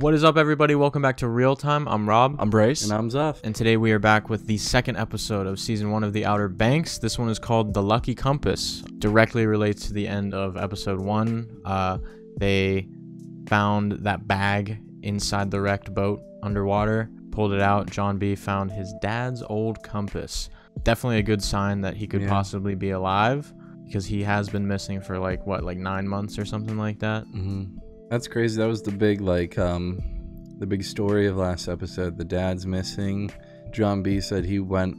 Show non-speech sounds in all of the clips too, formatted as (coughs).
What is up, everybody? Welcome back to Reel-Time. I'm Rob. I'm Bryce. And I'm Zuff. And today we are back with the second episode of season one of The Outer Banks. This one is called The Lucky Compass. Directly relates to the end of episode one. Uh, they found that bag inside the wrecked boat underwater, pulled it out. John B found his dad's old compass. Definitely a good sign that he could Yeah. possibly be alive because he has been missing for like what, like nine months or something like that. hmm That's crazy. That was the big like um the big story of last episode. The dad's missing. John B said he went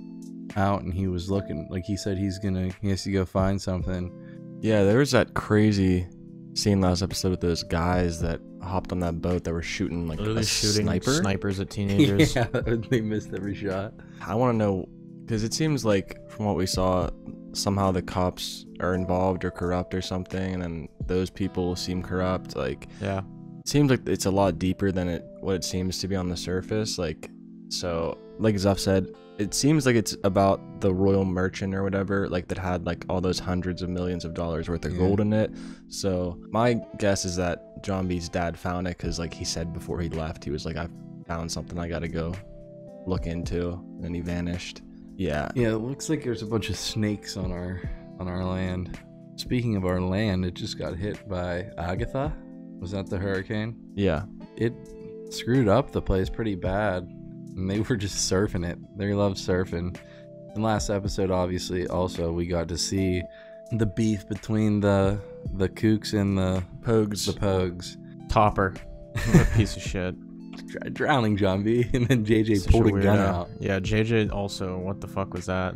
out and he was looking like he said he's gonna he has to go find something. Yeah, there was that crazy scene last episode with those guys that hopped on that boat that were shooting like Literally a shooting sniper. snipers at (laughs) teenagers. yeah, (laughs) they missed every shot. I want to know because it seems like from what we saw, somehow the cops are involved or corrupt or something, and then those people seem corrupt. Like yeah. it seems like it's a lot deeper than it what it seems to be on the surface. Like so, like Zuff said, it seems like it's about the royal merchant or whatever, like that had like all those hundreds of millions of dollars worth of Yeah. gold in it. So my guess is that John B's dad found it because, like he said before he left, he was like, "I found something I gotta go look into," and then he vanished. Yeah, Yeah, it looks like there's a bunch of snakes on our on our land. Speaking of our land, it just got hit by Agatha. Was that the hurricane? yeah. it screwed up the place pretty bad and they (laughs) were just surfing it they love surfing in last episode obviously also we got to see the beef between the the kooks and the Pogues. the pogues Topper. What a piece of shit. (laughs) Dr- drowning john b (laughs) and then jj Such pulled a, gun weirdo. out Yeah, JJ also. What the fuck was that?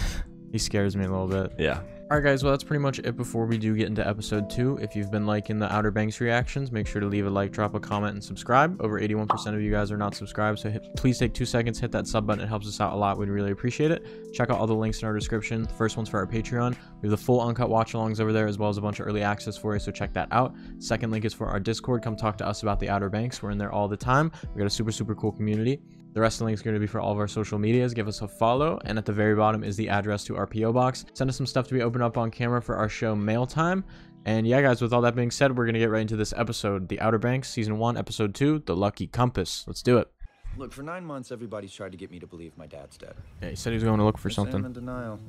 (laughs) he scares me a little bit. yeah. All right, guys. Well, that's pretty much it before we do get into episode two. If you've been liking the Outer Banks reactions, make sure to leave a like, drop a comment, and subscribe. Over 81% of you guys are not subscribed, so hit, please take two seconds, hit that sub button. It helps us out a lot. We'd really appreciate it. Check out all the links in our description. The first one's for our Patreon. We have the full uncut watch-alongs over there, as well as a bunch of early access for you. So check that out. Second link is for our Discord. Come talk to us about the Outer Banks. We're in there all the time. We got a super super cool community. The rest of the link is going to be for all of our social medias. Give us a follow. And at the very bottom is the address to our P.O. box. Send us some stuff to be opened up on camera for our show Mail Time. And yeah, guys, with all that being said, we're going to get right into this episode The Outer Banks, Season 1, Episode 2, The Lucky Compass. Let's do it. Look, for nine months, everybody's tried to get me to believe my dad's dead. Yeah, he said he was going to look for I say I'm something. in denial.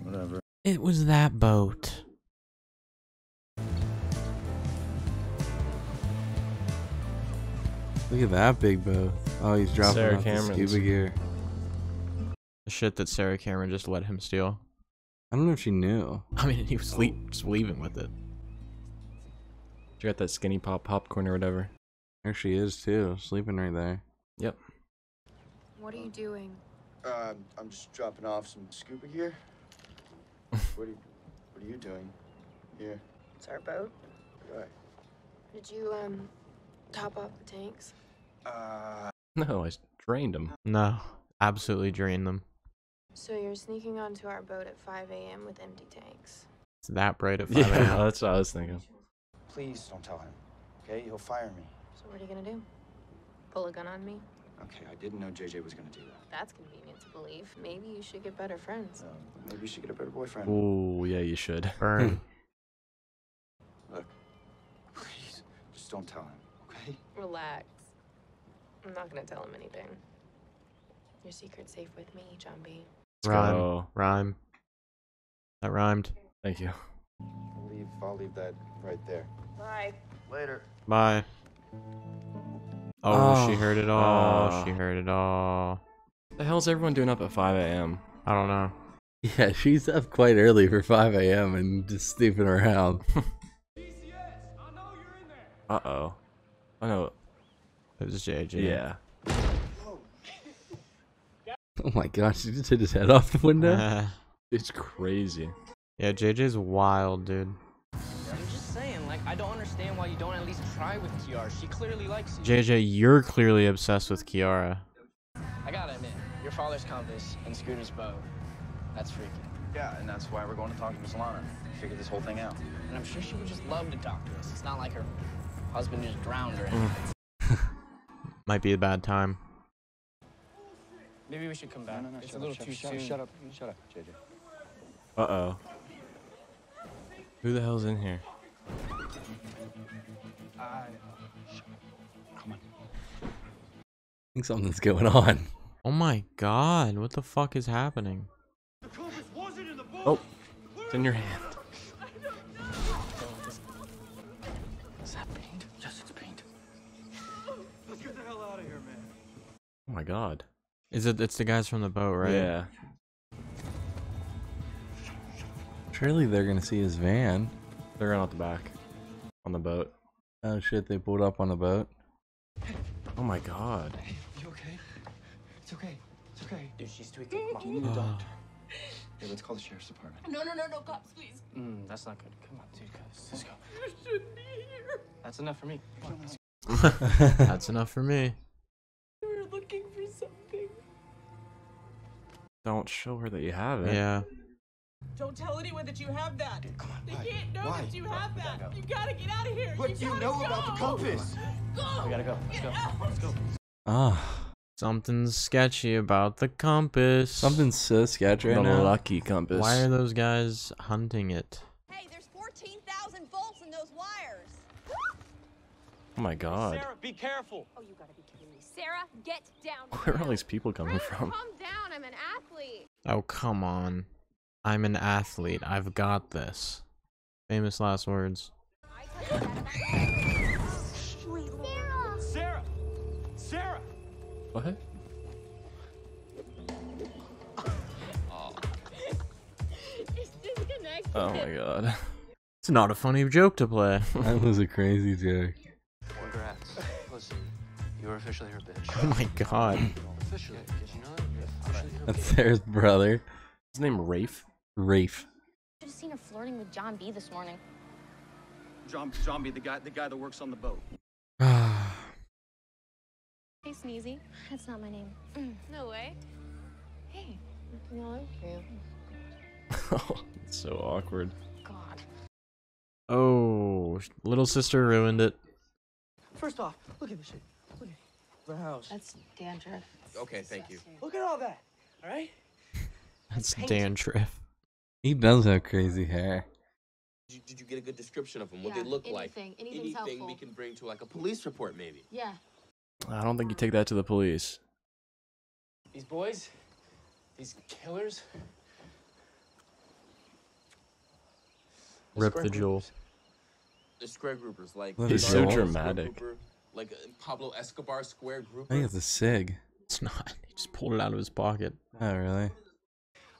Whatever. It was that boat. look at that big boat oh he's dropping Sarah off the Cameron's. scuba gear The shit that Sarah Cameron just let him steal. i don't know if she knew I mean, he was leave, just leaving with it. You got that skinny pop popcorn or whatever. there she is too sleeping right there Yep. What are you doing? Uh, I'm just dropping off some scuba gear. (laughs) what are you What are you doing here? It's our boat. Right. Did you um top off the tanks? Uh, (laughs) No, I drained them. No, absolutely drained them. So you're sneaking onto our boat at 5 a.m. with empty tanks. It's that bright at (laughs) 5 a.m. Yeah, that's what I was thinking. please don't tell him. Okay, he'll fire me. So what are you gonna do? Pull a gun on me? Okay, I didn't know JJ was gonna do that. That's convenient to believe. Maybe you should get better friends. So maybe you should get a better boyfriend. Oh, yeah, you should. (laughs) Burn. Look, please, just don't tell him. Okay? Relax. I'm not gonna tell him anything. Your secret's safe with me, John B. Let's Rhyme. go. Rhyme. That rhymed. Thank you. I'll leave. I'll leave that right there. Bye. Later. Bye. Oh, she Oh. heard it all. Oh. She heard it all. The hell's everyone doing up at 5 a.m.? I don't know. (laughs) yeah she's up quite early for 5 a.m and just sleeping around (laughs) Uh oh. Oh no. It was JJ. Yeah. (laughs) oh my gosh he just hit his head off the window (laughs) It's crazy. yeah, JJ's wild, dude. I'm just saying, like, I don't understand why you don't at least try with Kiara. She clearly likes you. JJ, you're clearly obsessed with Kiara. I gotta admit, your father's compass and Scooter's bow, that's freaky. Yeah, and that's why we're going to talk to Miss Lana. Figure this whole thing out. And I'm sure she would just love to talk to us. It's not like her husband just drowned or anything. (laughs) Might be a bad time. Maybe we should come back. No, no, no. it's shut a little up, too shut, soon. Shut up. Shut up, JJ. Uh oh. Who the hell's in here? I. Come on. think something's going on. Oh my god, what the fuck is happening? Oh, it's in your hand. Oh my god. Is it? It's the guys from the boat, right? Yeah. Surely they're gonna see his van. They're going out the back. On the boat. Oh shit, they pulled up on the boat. Oh my god. You okay? It's okay. It's okay. Dude, she's tweaking. Come You need a doctor. Hey, let's call the sheriff's department. No, no, no, no, cops, please. Mm, that's not good. Come on, dude. Guys, let's go. You shouldn't be here. That's enough for me. Come on, let's go. That's enough for me. Don't show her that you have it. Yeah. Don't tell anyone that you have that. Come on. They why? can't know Why? that you have We that. go. You gotta get out of here. What you do you gotta know go. about the compass? Go. We gotta go. Let's go. Out. Let's go. Ah, Something's sketchy about the compass. something's so sketchy right the now. lucky compass. Why are those guys hunting it? Hey, there's 14,000 volts in those wires. Oh my god. Sarah, be careful. Oh, you gotta be kidding me. Sarah, get down. (laughs) Where are all these people coming Ruth, from? Calm down. I'm an athlete. Oh, come on. I'm an athlete. I've got this. Famous last words. I tell you that about Sarah. Sarah! Sarah! What? It's. (laughs) Oh my god. It's not a funny joke to play. (laughs) That was a crazy joke. Congrats. Listen, you're officially her bitch. oh my god. Officially. Did you know that? Officially her That's Sarah's brother, His name Rafe? Rafe. Should have seen her flirting with John B this morning. John, John B, the guy, the guy that works on the boat. (sighs) Hey, Sneezy. That's not my name. Mm. no way. Hey. No, I'm cute. (laughs) Oh, it's so awkward. God. oh, little sister ruined it. First off, look at this shit. Look at the house. That's dandruff. Okay, thank you. Look at all that. All right? That's Paint. dandruff. He does have crazy hair. Did you, did you get a good description of them? What Yeah, they look like? anything. Anything's Anything we can bring to like a police report, maybe. Yeah. I don't think you take that to the police. These boys, these killers. Rip Square the jewel. groupers. The square groupers, like He's so dramatic. grouper, like uh, Pablo Escobar square group. I think it's a sig. It's not. (laughs) He just pulled it out of his pocket. Oh, really?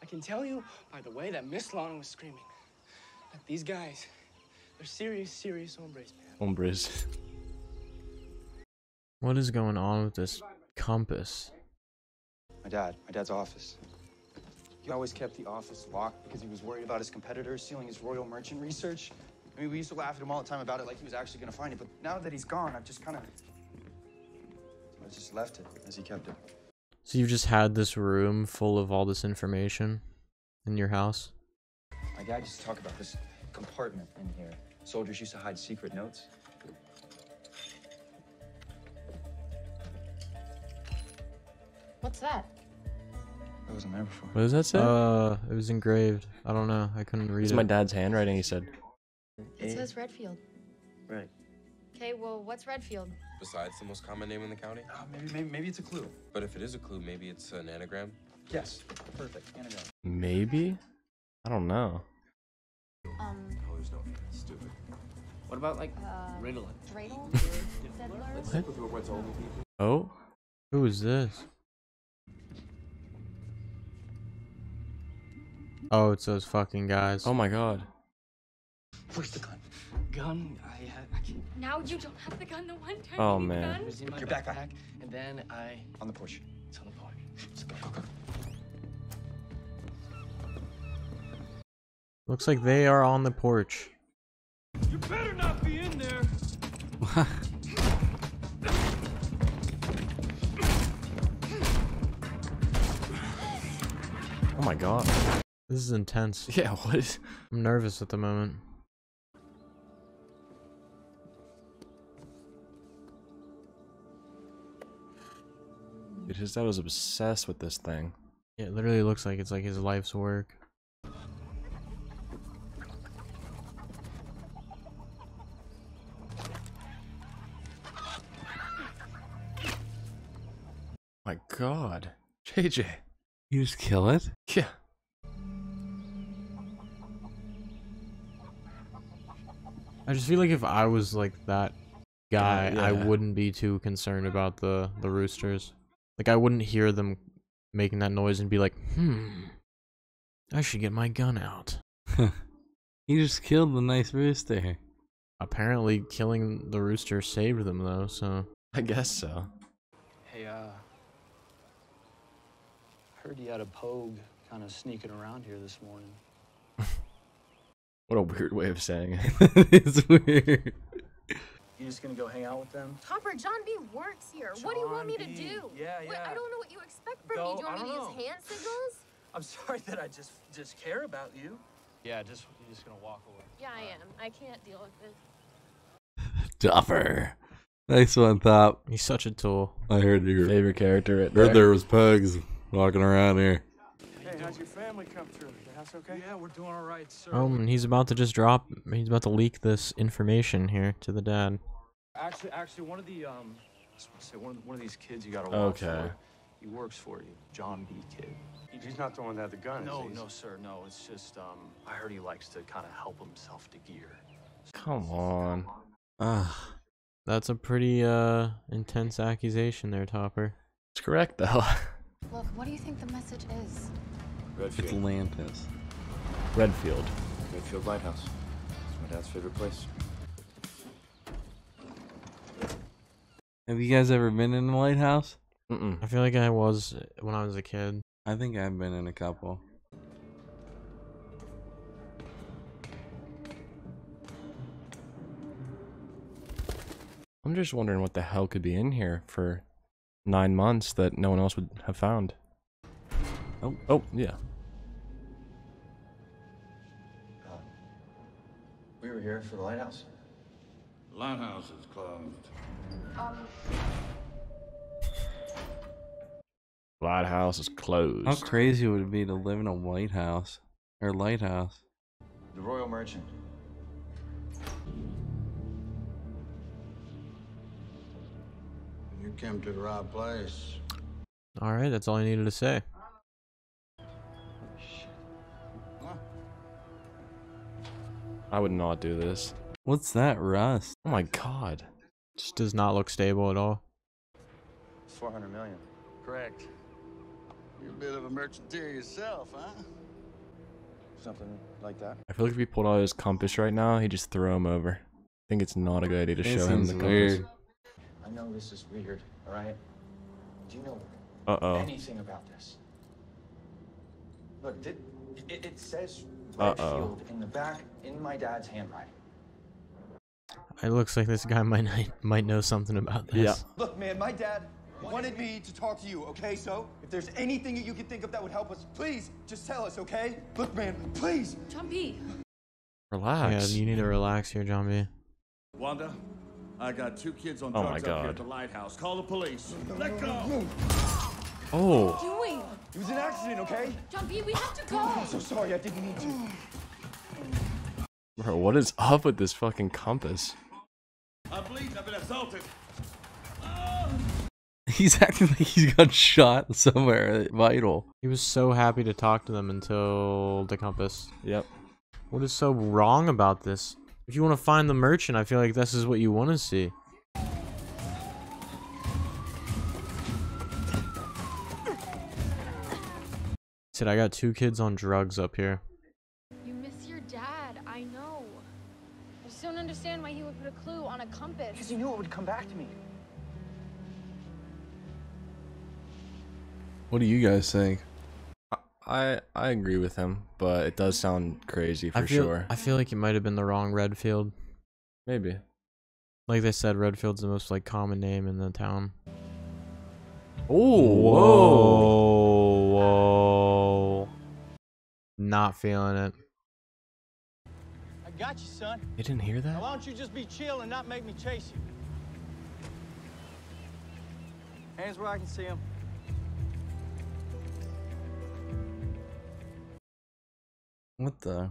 I can tell you by the way that Miss Lana was screaming that these guys, they're serious, serious hombres, man. Hombres. (laughs) What is going on with this compass? My dad. My dad's office. He always kept the office locked because he was worried about his competitors stealing his royal merchant research. I mean, we used to laugh at him all the time about it, like he was actually gonna find it. But now that he's gone, I've just kind of, I just left it as he kept it. So you've just had this room full of all this information in your house? My dad used to talk about this compartment in here. Soldiers used to hide secret notes. What's that? I wasn't there before. What does that say? Uh, it was engraved. I don't know. I couldn't read it. it's my dad's handwriting, he said. It says Redfield. Right. Okay, well, what's Redfield? Besides the most common name in the county. Oh, maybe, maybe, maybe it's a clue. But if it is a clue, maybe it's an anagram. Yes. Perfect. Anagram. Maybe? I don't know. Um, Oh, there's no Stupid. What about like uh, Ritalin? Dreidel? (laughs) Fiddler? Oh? Who is this? Oh, it's those fucking guys. Oh my god. Where's the gun? Gun. I had. I can't. Now you don't have the gun the one time. Oh, you need the man. gun? It was in my Your backpack, backpack. and then I. On the porch. It's on the porch. Let's go, go, go. Looks like they are on the porch. You better not be in there. (laughs) Oh my god. This is intense. Yeah, what is. I'm nervous at the moment. Dude, his dad was obsessed with this thing. It literally looks like it's like his life's work. My god. JJ. You just kill it? Yeah. I just feel like if I was like that guy, I yeah. wouldn't be too concerned about the the roosters. Like I wouldn't hear them making that noise and be like, "Hmm, I should get my gun out." (laughs) You just killed the nice rooster. Apparently, killing the rooster saved them though. So I guess so. Hey, uh. Heard you had a pogue kind of sneaking around here this morning. (laughs) What a weird way of saying it. (laughs) it's weird. You just gonna go hang out with them? Topper, John B works here. what do you want me to do? Yeah, Wait, yeah. I don't know what you expect from Go- me. Do you want me to don't use hand signals? (laughs) I'm sorry that I just just care about you. Yeah, just you're just gonna walk away. Yeah, I am. I can't deal with this. (laughs) Duffer. Nice one, Top. he's such a tool. I heard your Favorite character right Heard there. there was Pogues walking around here. Hey, how's your family come through? The house okay? Yeah, we're doing all right, sir. Um, and he's about to just drop. He's about to leak this information here to the dad. Actually, actually, one of the um, just wanna say one of, one of these kids you gotta watch Okay. for. He works for you, John B. Kid. He's not the one that had the gun. No, no, sir, no. It's just um, I heard he likes to kind of help himself to gear. Come on. Ah, That's a pretty uh intense accusation there, Topper. It's correct though. (laughs) Look, what do you think the message is? Atlantis. Redfield. Redfield Lighthouse. It's my dad's favorite place. Have you guys ever been in the lighthouse? Mm-mm. I feel like I was when I was a kid. I think I've been in a couple. I'm just wondering what the hell could be in here for nine months that no one else would have found. Oh. Oh, yeah. We were here for the lighthouse. Lighthouse is closed. Um. Lighthouse is closed. How crazy would it be to live in a White House or lighthouse? The Royal Merchant. You came to the right place. All right, that's all I needed to say. I would not do this. What's that rust? Oh my god. Just does not look stable at all. 400 million. Correct. You're a bit of a merchanteer yourself, huh? Something like that. I feel like if he pulled out his compass right now, he'd just throw him over. I think it's not a good idea to It show him the seems compass. weird. I know this is weird, all right? Do you know Uh oh. anything about this? Look, it, it, it says Uh-oh. In the back in my dad's handwriting. It looks like this guy might might know something about this. Yeah. Look, man, my dad wanted me to talk to you, okay? So, if there's anything that you can think of that would help us, please just tell us, okay? Look, man, please. John B. Relax. Yeah, you need to relax here, John B. Wanda, I got two kids on Oh drugs my up here at the lighthouse. Call the police. Let go. Oh. Doing? It was an accident, okay? John B, we have to go. I'm so sorry, I didn't mean to. Bro, what is up with this fucking compass? Uh, I'm bleeding. I've been assaulted. (laughs) He's acting like he's got shot somewhere vital. He was so happy to talk to them until the compass. Yep. What is so wrong about this? If you want to find the merchant, I feel like this is what you want to see. Said I got two kids on drugs up here. You miss your dad, I know. I just don't understand why he would put a clue on a compass. Because you knew it would come back to me. What do you guys think? I I agree with him, but it does sound crazy for I feel, sure. I feel like it might have been the wrong Redfield. Maybe. Like they said, Redfield's the most like common name in the town. Oh, Whoa, whoa. Not feeling it. I got you, son. You didn't hear Now, that? why don't you just be chill and not make me chase you? Hands where I can see them. What the?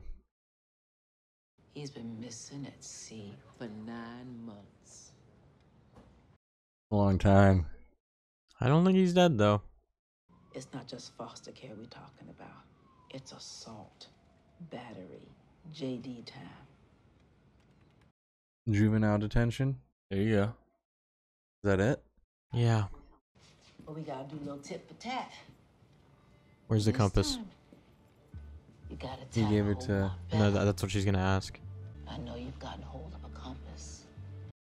He's been missing at sea for nine months. A long time. I don't think he's dead though. It's not just foster care we're talking about. It's assault, battery, JD time. Juvenile detention. There you go. Is that it? Yeah. But we gotta do a little tit for tat. Where's the This compass? time, You gotta He gave it to. No, that's what she's gonna ask. I know you've gotten hold of a compass.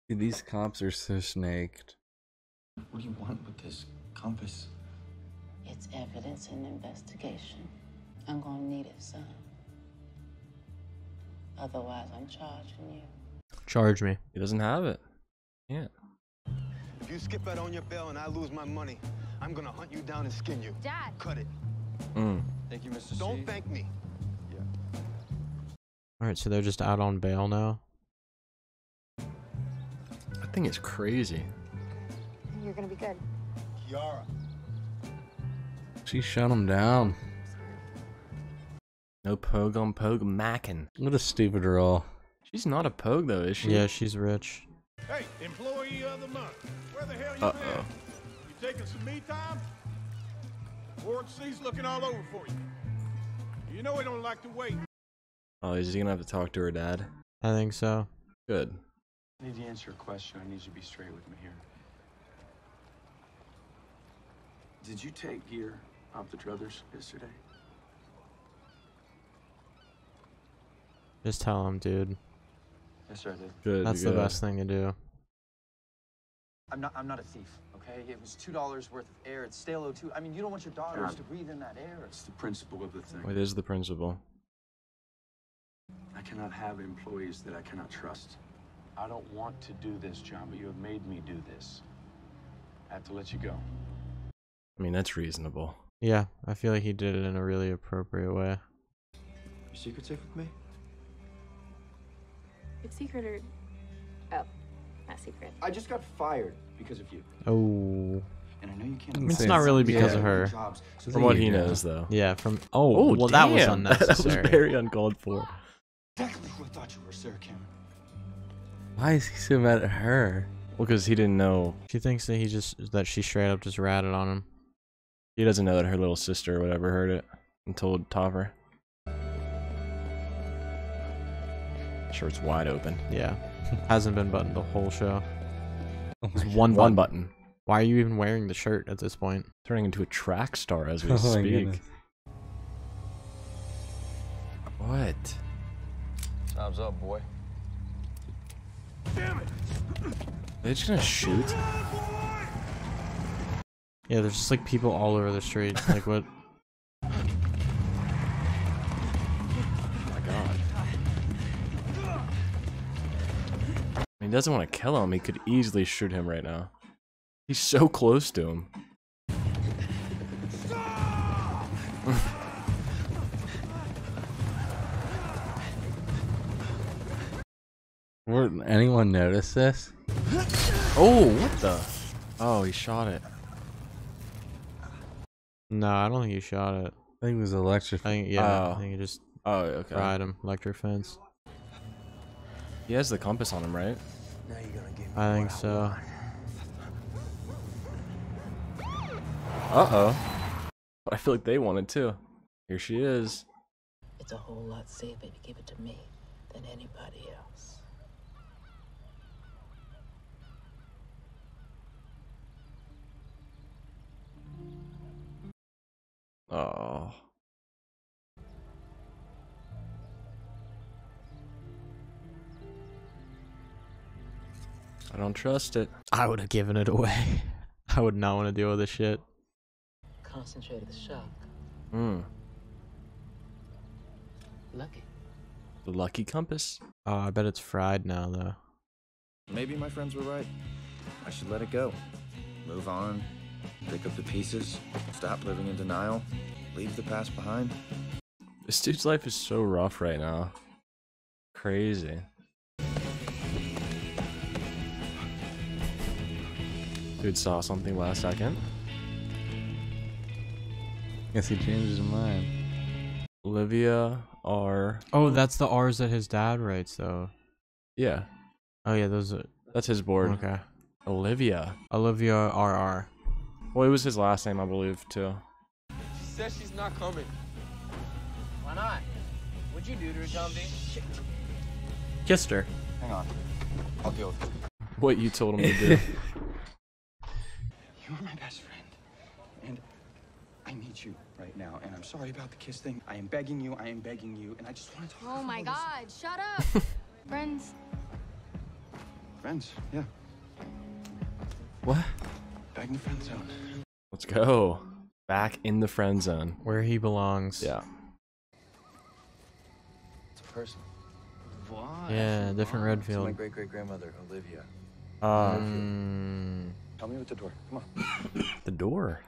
Dude, these cops are so snaked. What do you want with this compass? It's evidence in the investigation. I'm gonna need it, son. Otherwise, I'm charging you. Charge me. He doesn't have it. Yeah. If you skip out on your bail and I lose my money, I'm gonna hunt you down and skin you. Dad. Cut it. Mm. Thank you, Mr. Don't C. thank me. Yeah. All right, so they're just out on bail now. That thing is crazy. You're gonna be good. Kiara. She shut him down. No pogue on pogue mackin. What a stupid role. She's not a pogue though, is she? Yeah, she's rich. Hey, employee of the month. Where the hell you Uh been? oh. You taking some me time? Ward C's looking all over for you. You know he don't like to wait. Oh, is he gonna have to talk to her dad? I think so. Good. I need to answer a question. I need you to be straight with me here. Did you take gear off the druthers yesterday? Just tell him, dude. Yes, sir, I did. Good. That's the good. best thing to do. I'm not. I'm not a thief. Okay, it was two dollars worth of air. It's stale O2. I mean, you don't want your daughters John. to breathe in that air. It's the principle of the thing. What is the principle? I cannot have employees that I cannot trust. I don't want to do this, John, but you have made me do this. I have to let you go. I mean, that's reasonable. Yeah, I feel like he did it in a really appropriate way. Your secret safe with me? It's secret or. Oh, not secret. I just got fired because of you. Oh. And I know you can't. I mean, it's not really because of her. Jobs, so From what he know knows, though. Yeah, from oh, well that was damn. (laughs) that unnecessary. was very uncalled for. Exactly who I thought you were, Sarah Cameron. Why is he so mad at her? Well, because he didn't know. She thinks that he just that she straight up just ratted on him. He doesn't know that her little sister or whatever heard it and told Topper. Shirt's wide open. Yeah, (laughs) hasn't been buttoned the whole show. Oh Just my one One button. button. Why are you even wearing the shirt at this point? Turning into a track star as we (laughs) Oh speak. What? Time's up, boy. Damn it! They're just gonna shoot? Yeah, there's just like people all over the street. Like what? (laughs) he doesn't want to kill him. He could easily shoot him right now. He's so close to him. (laughs) Would anyone notice this? Oh, what the? Oh, he shot it. No, I don't think he shot it. I think it was electric. I think yeah, Oh. I think he just Oh, okay. fried him. Electric fence. He has the compass on him, right? Now you're gonna give me I think so. want. Uh oh. (laughs) I feel like they wanted too. Here she is. It's a whole lot safer to give it to me than anybody else. Oh. I don't trust it. I would have given it away. (laughs) I would not want to deal with this shit. Concentrated shock. Hmm. Lucky. The lucky compass. Oh, I bet it's fried now though. Maybe my friends were right. I should let it go. Move on. Pick up the pieces. Stop living in denial. Leave the past behind. This dude's life is so rough right now. Crazy. Dude saw something last second. Guess he changed his mind. Olivia R. Oh, that's the R's that his dad writes though. Yeah, Oh yeah, those are that's his board. okay. Olivia. Olivia RR. Well, it was his last name, I believe, too. She says she's not coming. Why not? What'd you do to her, zombie? B? Kissed her. Hang on. I'll deal with it. What you told him to do. (laughs) You're my best friend. And I need you right now. And I'm sorry about the kiss thing. I am begging you. I am begging you. And I just want to talk. Oh my god, shut up. (laughs) Friends. Friends, yeah. What? Back in the friend zone. Let's go. Back in the friend zone. Where he belongs. Yeah. It's a person. Why? Yeah, different It's my Redfield. great great grandmother, Olivia. Um, Tell me with the door. Come on. (coughs) The door.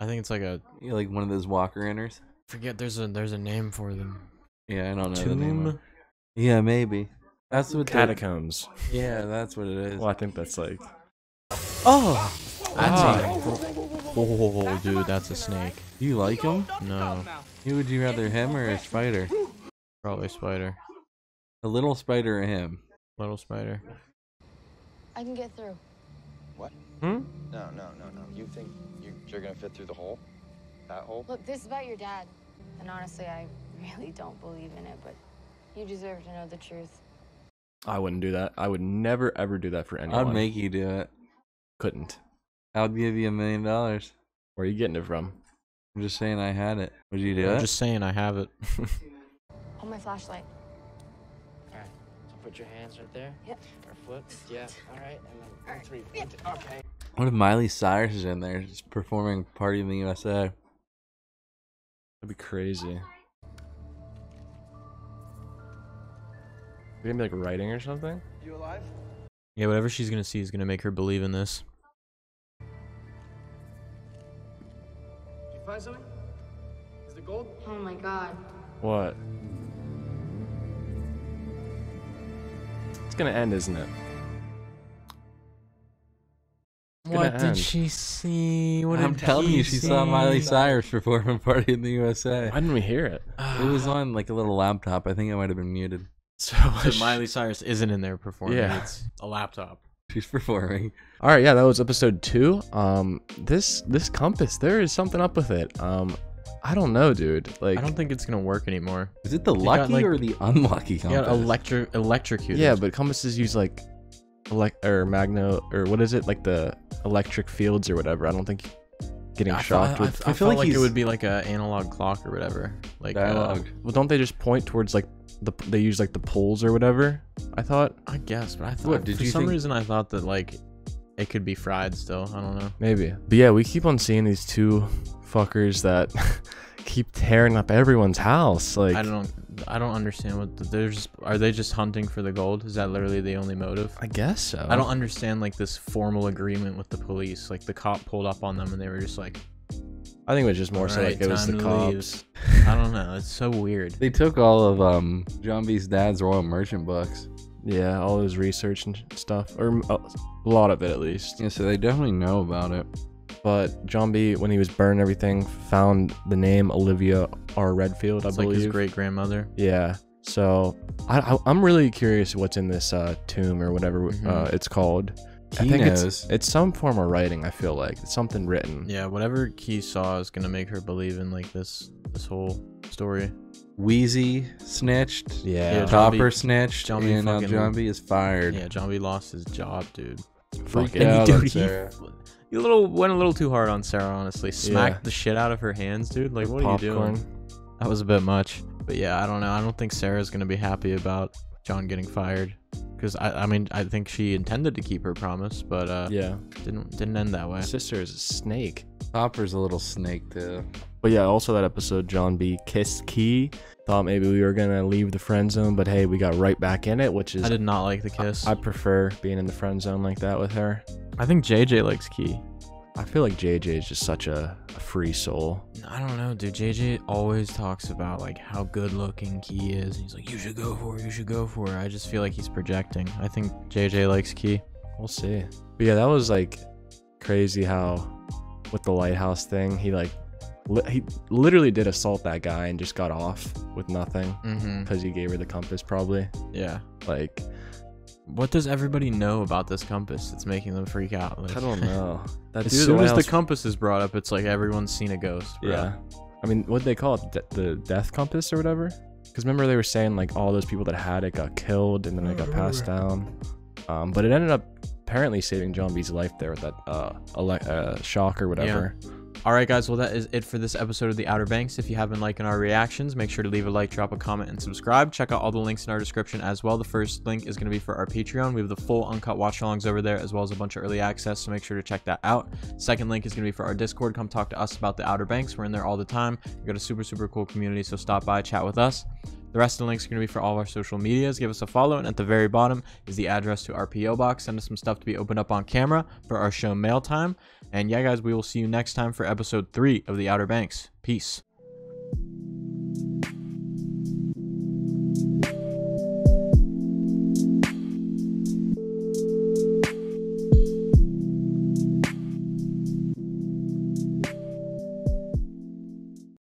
I think it's like a You like one of those walker inners? forget. There's a there's a name for them. Yeah, I don't know the name. of- Tomb. Yeah, maybe. That's what the- Catacombs. Yeah, that's what it is. Well, I think that's like. Oh, That's Ah. a, oh, dude, that's a snake. you like him? No, Who would you rather, him or a spider? probably spider. A little spider or him? Little spider. I can get through. What? Hmm? No, no, no, no. You think you, you're gonna fit through the hole? That hole? Look, this is about your dad. And honestly, I really don't believe in it, but you deserve to know the truth. I wouldn't do that. I would never ever do that for anyone. I'd make you do it. Couldn't. I'd give you a million dollars. Where are you getting it from? I'm just saying I had it. Would you do I'm it? just saying I have it. (laughs) Hold my flashlight. Alright, so put your hands right there. Yep. Or flip. Yeah, alright. And then one, three. one, two. Okay. What if Miley Cyrus is in there just performing Party in the USA? That'd be crazy. You're gonna be like writing or something? You alive? yeah, whatever she's gonna see is gonna make her believe in this. Did you find something? Is it gold? Oh my god. What? It's gonna end, isn't it? It's gonna What did end. she see? What I'm did telling you, she saw Miley see? Cyrus performing Party in the USA. Why didn't we hear it? It was on like a little laptop. I think it might have been muted. So, (laughs) So Miley Cyrus isn't in there performing. Yeah. It's a laptop. She's performing. All right, yeah, that was episode two. Um, this this compass, there is something up with it. Um, I don't know, dude. Like, I don't think it's gonna work anymore. Is it the They got, lucky like- or the unlucky Yeah, compass? electric electrocuted. yeah, but compasses use like, elect or magno or what is it like the electric fields or whatever. I don't think getting I, shocked I, with. I, I feel felt like like, it would be like a analog clock or whatever. Like uh, well, don't they just point towards like the they use like the poles or whatever? I thought I guess, but I thought What, did for you some think- reason I thought that like it could be fried still. I don't know. maybe, but yeah, we keep on seeing these two fuckers that (laughs) keep tearing up everyone's house. Like, I don't I don't understand what the, they're just are they just hunting for the gold? Is that literally the only motive? I guess so. I don't understand like this formal agreement with the police. Like the cop pulled up on them and they were just like, I think it was just more so "Alright, like it was the time cops. I don't know. It's so weird. They took all of um John B's dad's Royal Merchant books. Yeah, all his research and stuff, or uh, a lot of it at least. Yeah, so they definitely know about it. But John B, when he was burning everything, found the name Olivia R. Redfield, I It's like believe. his great grandmother. Yeah. So I, I I'm really curious what's in this uh, tomb or whatever uh, Mhm. it's called. I think knows. it's it's some form of writing. I feel like it's something written. Yeah, whatever Kie saw is gonna make her believe in like this this whole story. Wheezie snitched. Yeah. Yeah, John Topper B- snitched. John B and now fucking- John B is fired. Yeah, John B lost his job, dude. Fuck Freak it. out dude, on he, Sarah. he little went a little too hard on Sarah, honestly. Smacked Yeah. the shit out of her hands, dude. Like, what Popcorn. are you doing? That was a bit much. But yeah, I don't know. I don't think Sarah's gonna be happy about John getting fired. Cause I, I mean, I think she intended to keep her promise, but uh, Yeah. didn't didn't end that way. Sister is a snake. Topper's a little snake too. But yeah, also that episode, John B kissed Kie. Thought maybe we were gonna leave the friend zone, but hey, we got right back in it, which is I did not like the kiss. I prefer being in the friend zone like that with her. I think JJ likes Kie. I feel like JJ is just such a, a free soul. I don't know, dude. JJ always talks about like how good looking Kie is. He's like, you should go for it. You should go for it. I just feel like he's projecting. I think JJ likes Kie. We'll see. But yeah, that was like crazy how with the lighthouse thing, he like li- he literally did assault that guy and just got off with nothing Mm-hmm. because he gave her the compass probably. Yeah. Like What does everybody know about this compass that's making them freak out? Like, I don't (laughs) know. That as dude, soon as the lighthouse- compass is brought up, it's like everyone's seen a ghost. Bro. Yeah. I mean, what they call it? De- the death compass or whatever? Because remember they were saying like all those people that had it got killed and then it got passed down. Um, but it ended up apparently saving John B's life there with that uh, ele- uh shock or whatever. All right, guys. Well, that is it for this episode of the Outer Banks. If you have been liking our reactions, make sure to leave a like, drop a comment, and subscribe. Check out all the links in our description as well. The first link is going to be for our Patreon. We have the full uncut watch-alongs over there, as well as a bunch of early access. So make sure to check that out. Second link is going to be for our Discord. Come talk to us about the Outer Banks. We're in there all the time. We've got a super super cool community. So stop by, chat with us. The rest of the links are going to be for all of our social medias. Give us a follow, and at the very bottom is the address to our PO box. Send us some stuff to be opened up on camera for our show mail time. And yeah, guys, we will see you next time for episode three of the Outer Banks. Peace.